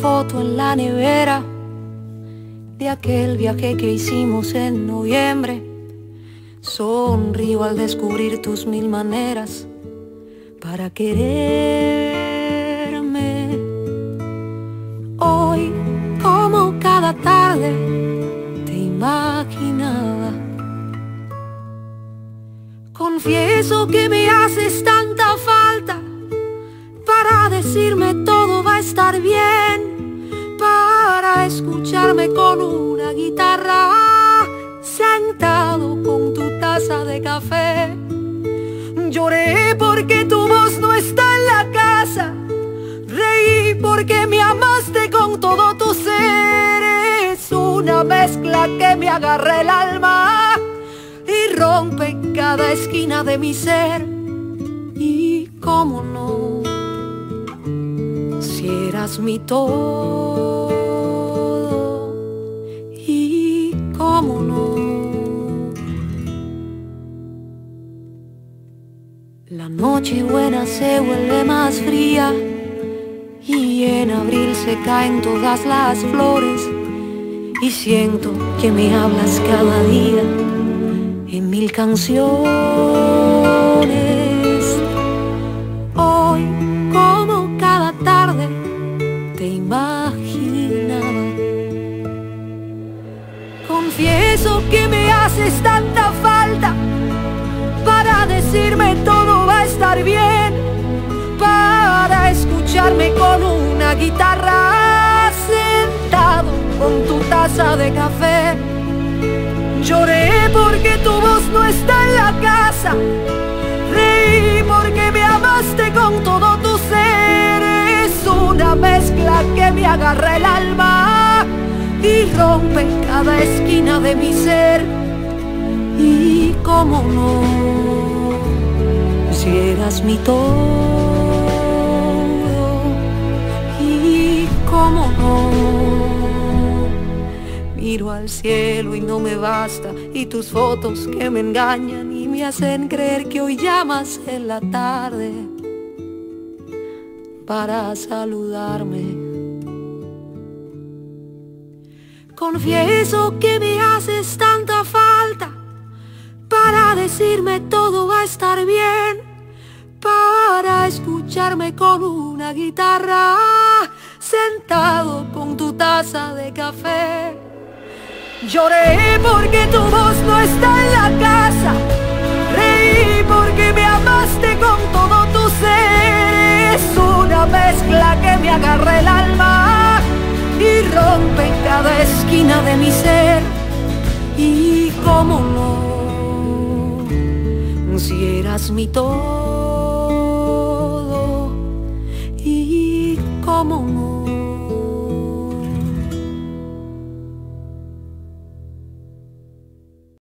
foto en la nevera de aquel viaje que hicimos en noviembre. Sonrío al descubrir tus mil maneras para quererme. Hoy, como cada tarde, te imaginaba. Confieso que me falta para decirme todo va a estar bien, para escucharme con una guitarra, sentado con tu taza de café. Lloré porque tu voz no está en la casa, reí porque me amaste con todo tu ser, es una mezcla que me agarra el alma y rompe cada esquina de mi ser. Y cómo no, mi todo, y cómo no. La noche buena se vuelve más fría y en abril se caen todas las flores y siento que me hablas cada día en mil canciones. Imaginaba. Confieso que me haces tanta falta para decirme todo va a estar bien, para escucharme con una guitarra sentado con tu taza de café. Lloré porque tu voz no está en la casa. Y rompe cada esquina de mi ser. Y cómo no, si eras mi todo. Y cómo no. Miro al cielo y no me basta Y tus fotos que me engañan y me hacen creer que hoy llamas en la tarde Para saludarme Confieso que me haces tanta falta Para decirme todo va a estar bien Para escucharme con una guitarra Sentado con tu taza de café Lloré porque tu voz no está en la casa. Reí porque me amaste con todo tu ser. Es una mezcla que me agarra el alma de mi ser. Y cómo no, si eras mi todo. Y cómo no.